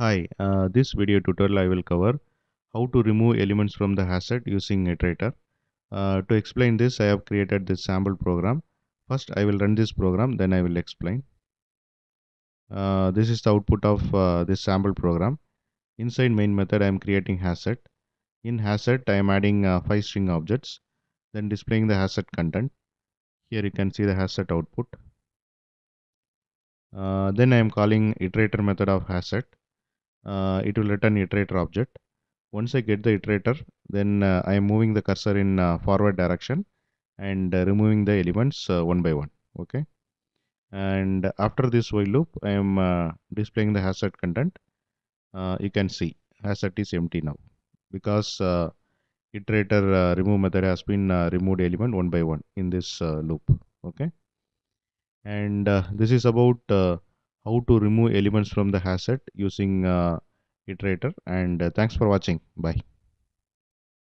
Hi, uh, this video tutorial I will cover how to remove elements from the hash set using iterator. Uh, to explain this, I have created this sample program. First, I will run this program, then I will explain. Uh, this is the output of uh, this sample program. Inside main method, I am creating hash set. In hash set, I am adding uh, five string objects, then displaying the hash set content. Here you can see the hash set output. Uh, then I am calling iterator method of hash set uh, it will return iterator object. Once I get the iterator, then uh, I am moving the cursor in uh, forward direction and uh, removing the elements uh, one by one. Okay. And after this while loop, I am uh, displaying the set content. You can see set is empty now because iterator remove method has been removed element one by one in this loop. Okay. And this is about how to remove elements from the hash set using uh, iterator. And uh, thanks for watching. Bye